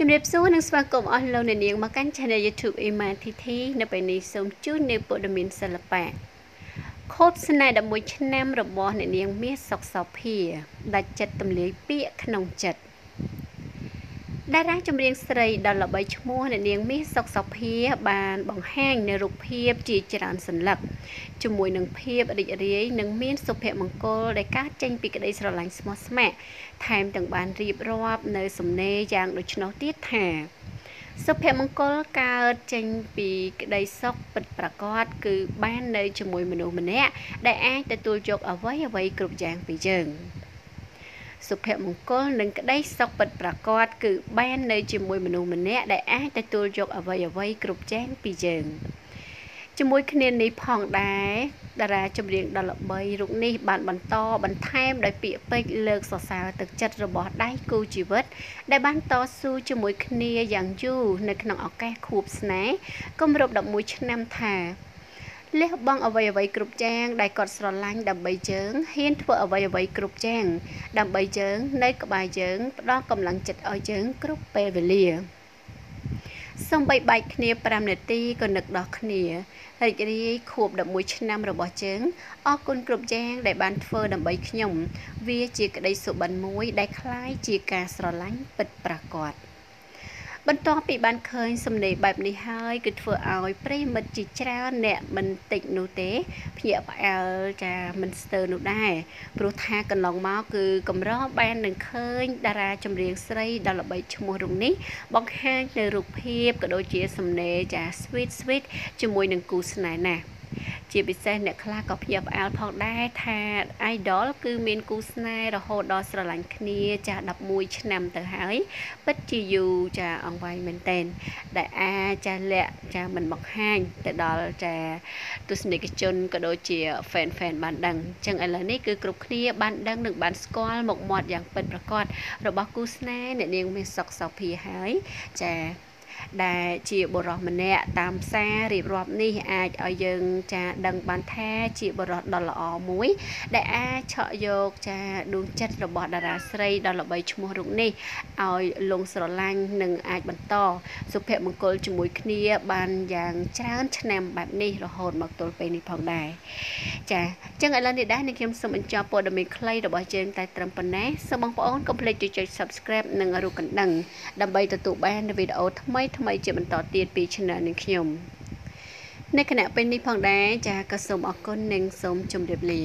ជំរាបសួរនិងស្វាគមន៍អស់លោកអ្នកនាងមកកាន់ Channel YouTube Iman TT នៅពេលនេះសូមជូននូវព័ត៌មានសិល្បៈខូបស្នេហ៍11ឆ្នាំរបស់អ្នកនាងមាសសុកសោភាដាច់ចិត្តទម្លាយពាក្យក្នុងចិត្ត តារាចម្រៀងស្រីដ៏ល្បីឈ្មោះអ្នកនាងមាសសុកសុភាបានបង្ហាញនៅរូបភាពជាច្រើនសន្លឹកជាមួយនឹងភាពរីករាយនិងមានសុភមង្គលដែលកើតចេញពីក្តីស្រឡាញ់ស្មោះស្ម័គ្រថែមទាំងបានរៀបរាប់នៅសំណេរយ៉ាងដូច្នោះទៀតថាសុភមង្គលកើតចេញពីក្តីសុខពិតប្រាកដគឺបាននៅជាមួយមនុស្សម្នាក់ដែលអាចទទួលយកអ្វីអ្វីគ្រប់យ៉ាងពីយើង សុភមង្គលនិងក្តីសុខពិតប្រាកដគឺបាននៅជាមួយមនុស្សម្នាក់ដែលអាចទទួលយកអ្វីអ្វីគ្រប់យ៉ាងពីយើងជាមួយគ្នានេះផងដែរតារាចម្រៀងដ៏ល្បីរូបនេះបានបន្តបន្ថែមដោយពាក្យពេចន៍លើកសរសើរទឹកចិត្តរបស់ដៃគូជីវិត ដែលបានតស៊ូជាមួយគ្នាយ៉ាងយូរនៅក្នុងឱកាសខួបស្នេហ៍គម្រប់11ឆ្នាំថា លះបង់អ្វីអ្វីគ្រប់យ៉ាងដែលគាត់ស្រឡាញ់ដើម្បីយើងហ៊ានធ្វើអ្វីអ្វីគ្រប់យ៉ាងដើម្បីយើងនៅក្បែរយើងផ្ដល់កម្លាំងចិត្តឲ្យយើងគ្រប់ពេលវេលាសំបីបែកគ្នា5នាទីក៏នឹកដល់គ្នារីករាយខួប11ឆ្នាំរបស់ជើងអរគុណគ្រប់យ៉ាងដែលបានធ្វើដើម្បីខ្ញុំ វាជាក្តីសុបិនមួយដែលคล้ายជាការស្រឡាញ់ពិតប្រាកដ បន្ទាប់ពីបានឃើញសំណេរបែបនេះហើយគឺធ្វើឲ្យប្រិមិត្តជាច្រើនអ្នកមិនតិចនោះទេភ្ញាក់ផ្អើលចាមិនស្ទើរនោះដែរព្រោះថាកន្លងមកគឺកម្របាននឹងឃើញតារាចម្រៀងស្រីដ៏ល្បីឈ្មោះរូបនេះបង្ហាញនៅរូបភាពក៏ដូចជាសំណេរចា sweet sweet ជាមួយនឹងគូស្នេហ៍ណាស់ ជាពិសេសអ្នកខ្លះក៏ភ្ញាក់ផ្អើលផងដែរថា idol គឺមានគូស្នេហ៍រហូតដល់ស្រឡាញ់គ្នាចាស់11ឆ្នាំទៅហើយពិតជាយូរចាអង្វែងមែនតែនដែលអាចចាលាក់ចាមិនបង្ហាញទៅដល់ចាទស្សនិកជនក៏ដូចជា fan fan បានដឹងអញ្ចឹងឥឡូវនេះគឺគ្រប់គ្នាបានដឹងនិងបានស្គាល់មុខមាត់យ៉ាងពិតប្រាកដរបស់គូស្នេហ៍អ្នកនាងមានសុកសោភាហើយចា ដែលជាបុរសម្នាក់តាមផ្សាររៀបរាប់នេះអាចឲ្យយើងចាដឹងបានថាជាបុរសដ៏ល្អមួយ ដែលអាចឆក់យកចាដួងចិត្តរបស់តារាស្រីដ៏ល្បីឈ្មោះរូបនេះឲ្យលងស្រឡាញ់និងអាចបន្តសុភមង្គលជាមួយគ្នាបានយ៉ាងច្រើនឆ្នាំបែបនេះរហូតមកទល់ពេលនេះផងដែរចាអញ្ចឹងឥឡូវនេះដែរនេះខ្ញុំសូមបញ្ចប់ព័ត៌មានខ្លីរបស់យើងតែត្រឹមប៉ុណ្ណេះសូមបងប្អូនកុំភ្លេចចុច Subscribe និងរូបកណ្ដឹងដើម្បីទទួលបានវីដេអូថ្មីថ្មីជាបន្តទៀតពី Channel នឹងខ្ញុំនៅគណៈពេលនេះផងដែរចាក៏សូមអរគុណនិងសូមជម្រាបលា